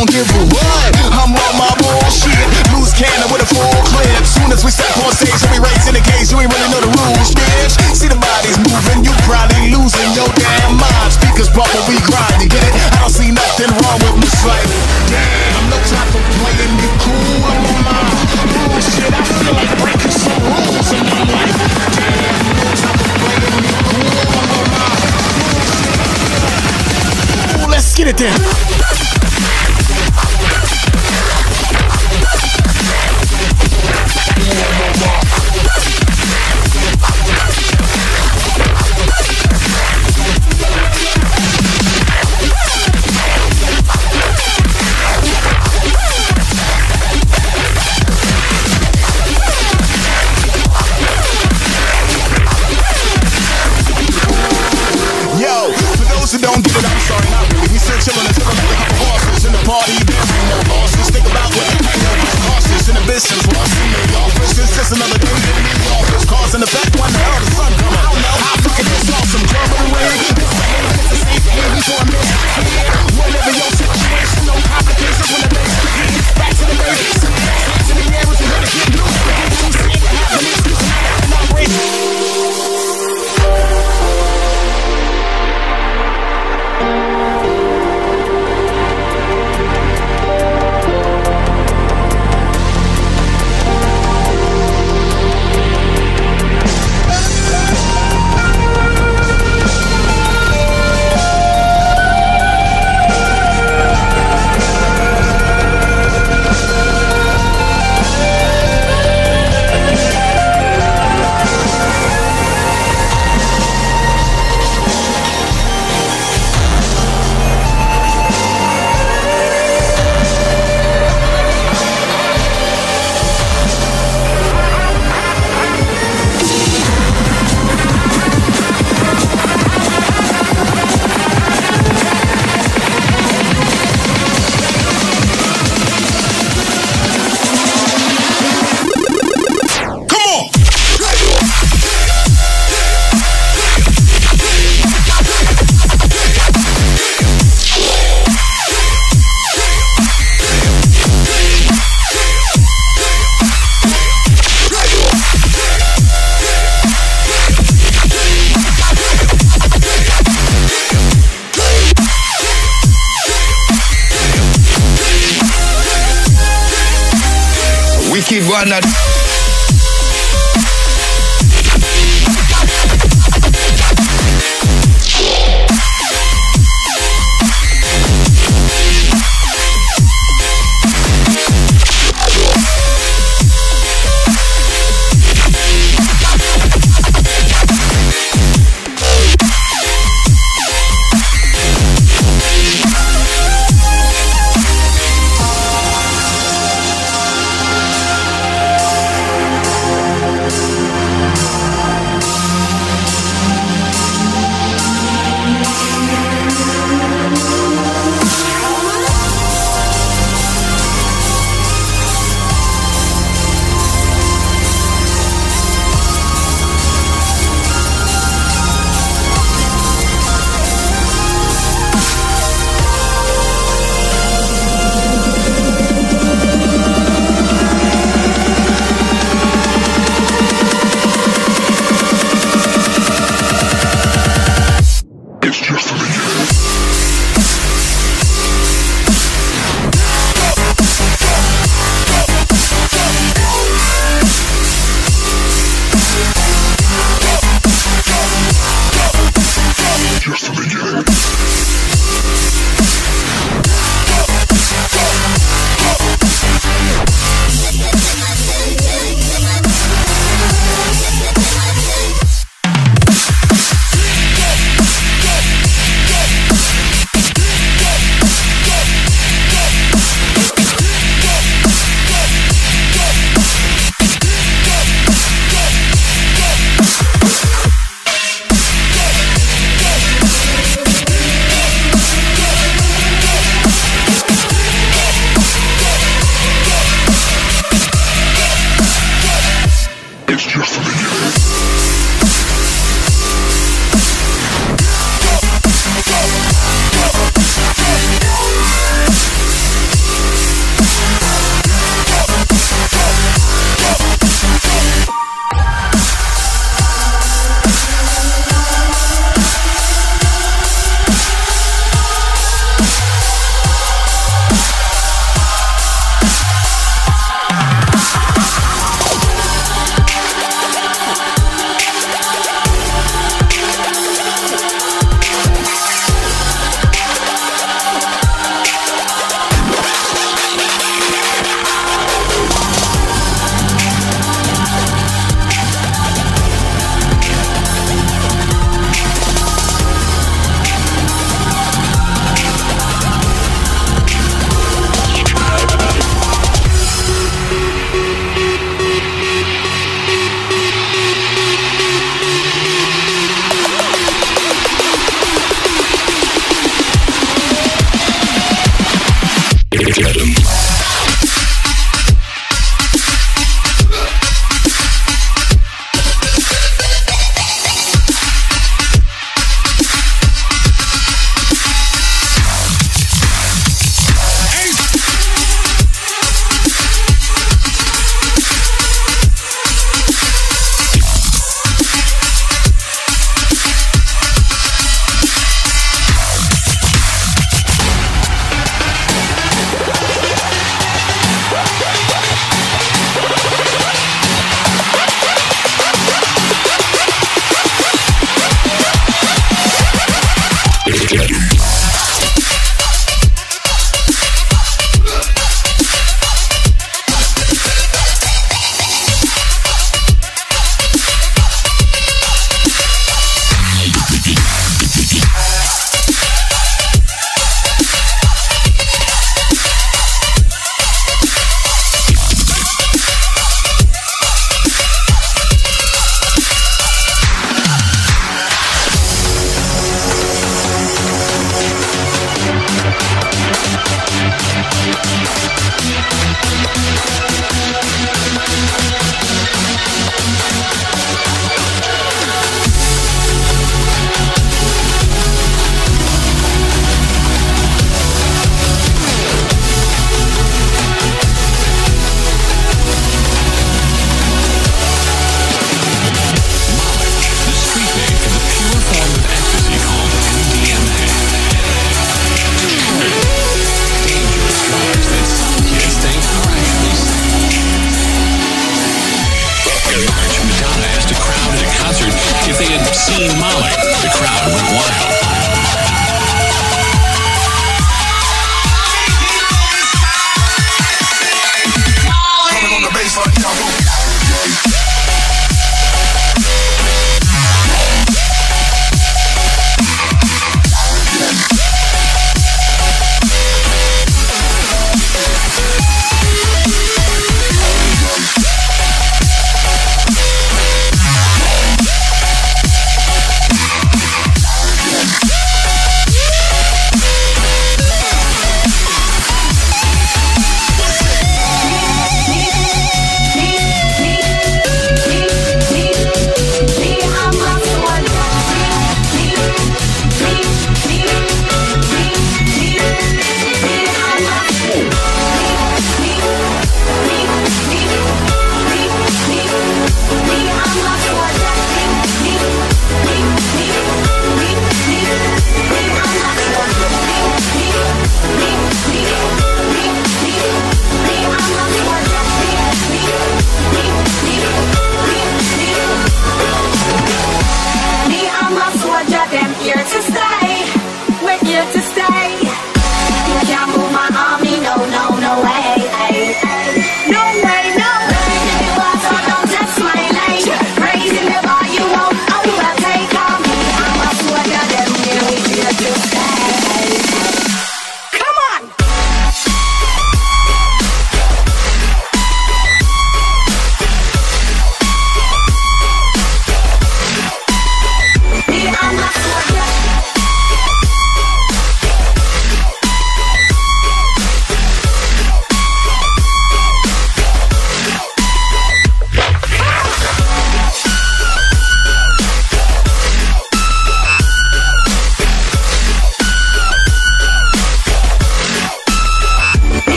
don't give a what. I'm on my bullshit. Loose cannon with a full clip. Soon as we step on stage, we raising the cage. You ain't really know the rules, bitch. See the bodies moving, you probably losing your damn mind. Speakers bump when we about what hangovers cost us in the business. Lost in the office. It's just another day in the office. Cause and effect when the hell the sun come. I fucking just lost some club in the ring. It's hand, it's the safe hand before I miss. Whatever your situation, no complications when the bass begins. Back to the basics. Wicked one Yarım.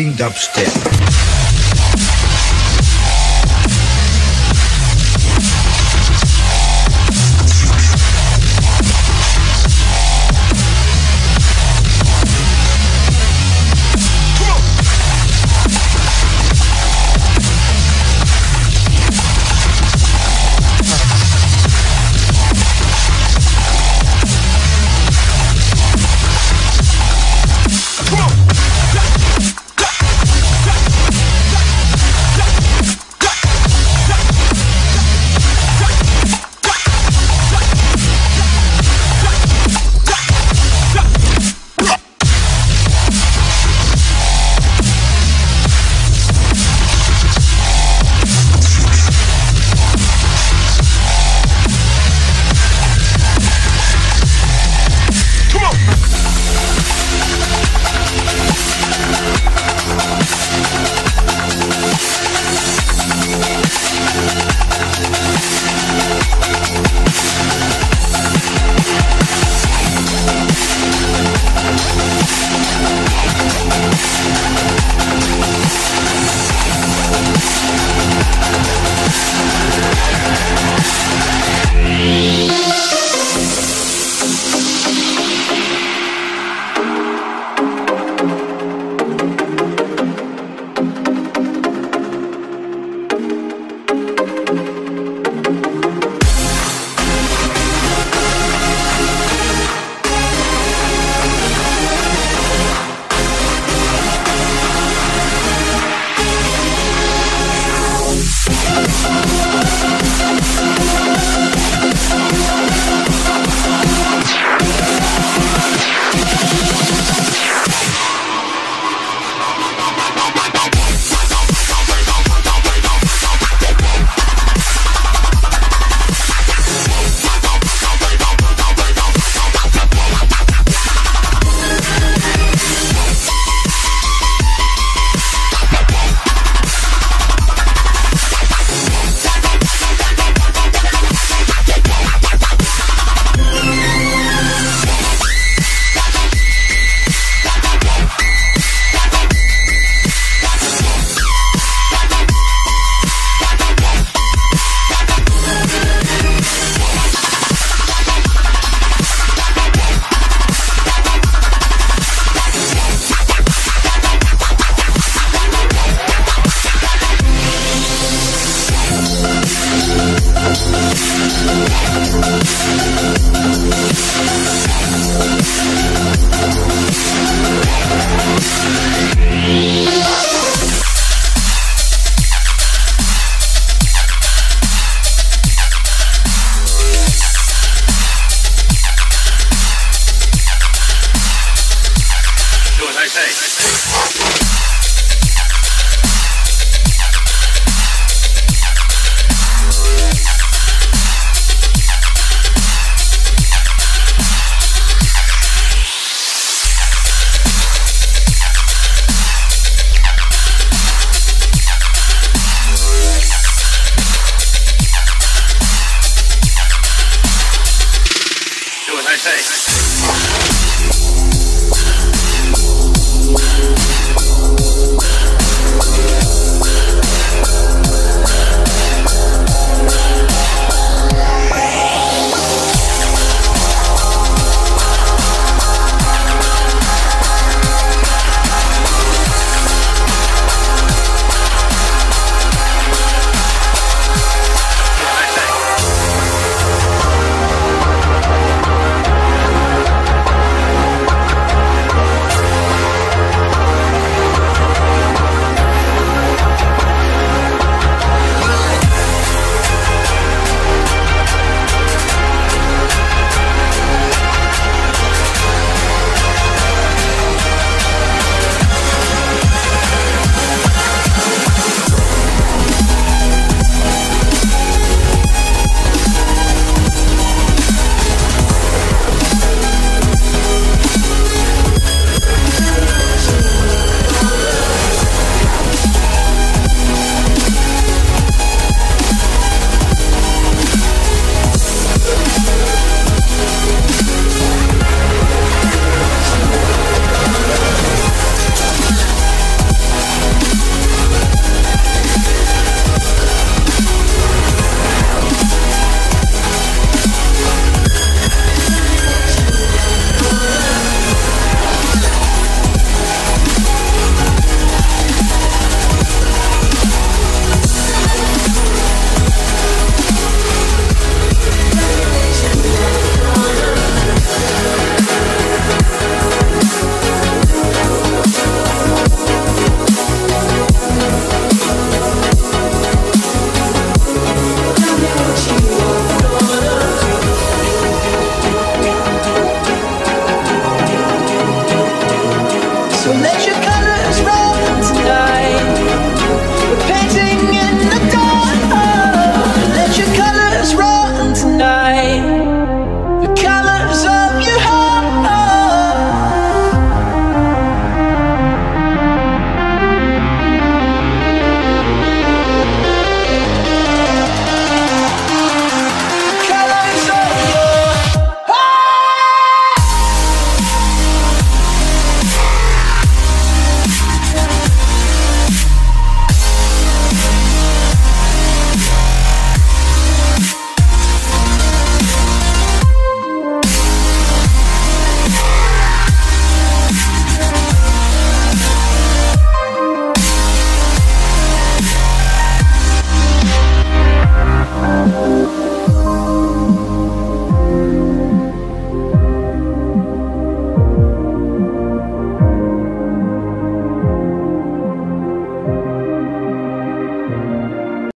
Fucking dubstep.